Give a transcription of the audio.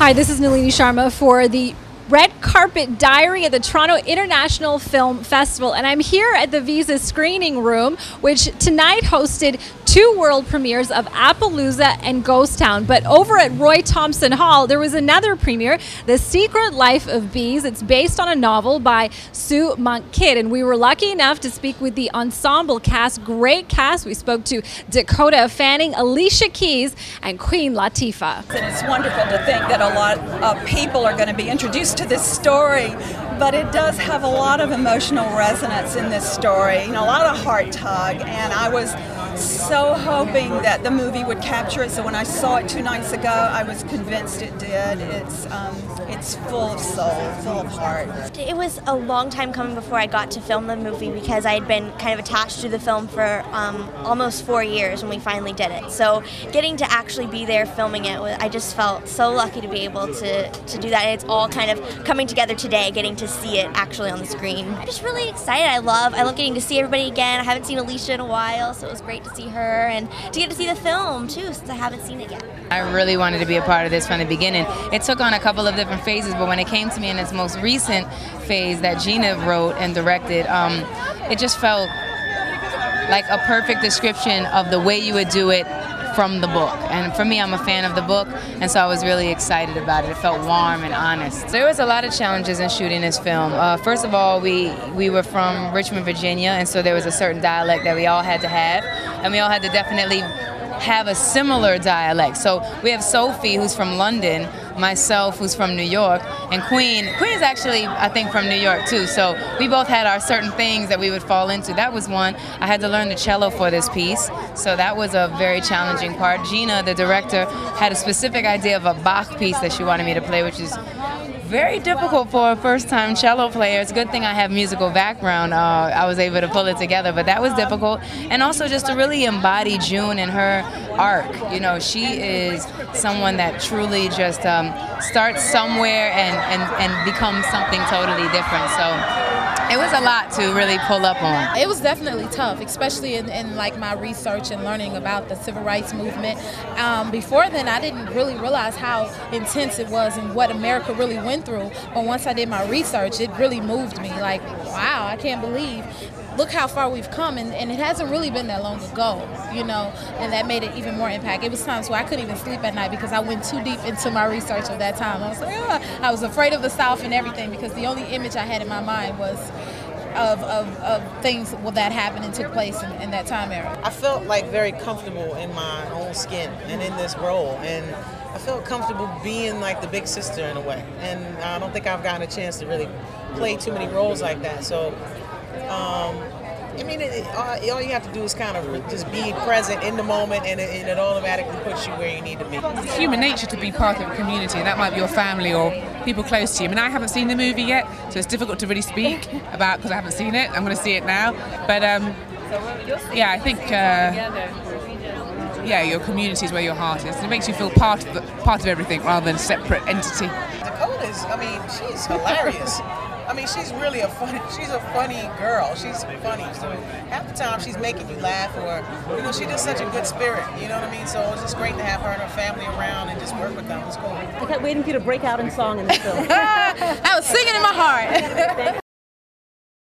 Hi, this is Nalini Sharma for the Red Carpet Diary at the Toronto International Film Festival. And I'm here at the Visa Screening Room, which tonight hosted two world premieres of Appaloosa and Ghost Town. But over at Roy Thomson Hall, there was another premiere, The Secret Life of Bees. It's based on a novel by Sue Monk Kidd. And we were lucky enough to speak with the ensemble cast. Great cast. We spoke to Dakota Fanning, Alicia Keys, and Queen Latifah. And it's wonderful to think that a lot of people are going to be introduced to this story, but it does have a lot of emotional resonance in this story, you know, a lot of heart tug, and I was so hoping that the movie would capture it. So when I saw it two nights ago, I was convinced it did. It's um, it's full of soul, full of heart. It was a long time coming before I got to film the movie because I had been kind of attached to the film for um, almost four years when we finally did it. So getting to actually be there filming it, I just felt so lucky to be able to, to do that. And it's all kind of coming together today, getting to see it actually on the screen. I'm just really excited. I love I love getting to see everybody again. I haven't seen Alicia in a while, so it was great to see her and to get to see the film too, since I haven't seen it yet. I really wanted to be a part of this from the beginning. It took on a couple of different phases, but when it came to me in its most recent phase that Gina wrote and directed, um, it just felt like a perfect description of the way you would do it from the book. And for me, I'm a fan of the book, and so I was really excited about it. It felt warm and honest. There was a lot of challenges in shooting this film. Uh, first of all, we, we were from Richmond, Virginia, and so there was a certain dialect that we all had to have, and we all had to definitely have a similar dialect. So we have Sophie, who's from London, myself, who's from New York, and Queen. Queen's actually, I think, from New York too. So we both had our certain things that we would fall into. That was one. I had to learn the cello for this piece, so that was a very challenging part. Gina, the director, had a specific idea of a Bach piece that she wanted me to play, which is very difficult for a first-time cello player. It's a good thing I have musical background. Uh, I was able to pull it together, but that was difficult. And also just to really embody June and her arc. You know, she is someone that truly just um, starts somewhere and, and, and becomes something totally different. So it was a lot to really pull up on. It was definitely tough, especially in, in like my research and learning about the civil rights movement. Um, before then, I didn't really realize how intense it was and what America really went through. But once I did my research, it really moved me. Like, wow, I can't believe look how far we've come and, and, it hasn't really been that long ago you know and that made it even more impact it was times where i couldn't even sleep at night because i went too deep into my research of that time i was like ah. i was afraid of the south and everything because the only image i had in my mind was of, of, of things that happened and took place in, in that time era. I felt like very comfortable in my own skin and in this role. And I felt comfortable being like the big sister in a way. And I don't think I've gotten a chance to really play too many roles like that. So, um, I mean, it, all, all, you have to do is kind of just be present in the moment, and it, and it, automatically puts you where you need to be. It's human nature to be part of a community, and that might be your family or people close to you. I mean, I haven't seen the movie yet, so it's difficult to really speak about because I haven't seen it. I'm going to see it now, but um, yeah, I think. Uh, yeah, your community is where your heart is. It makes you feel part of the, part of everything rather than a separate entity. Dakota's, I mean, she's hilarious. I mean, she's really a funny. She's a funny girl. She's funny. So half the time she's making you laugh, or you know, she's just such a good spirit. You know what I mean? So it's just great to have her and her family around and just work with them. It's cool. I kept waiting for you to break out in song in this film. I was singing in my heart.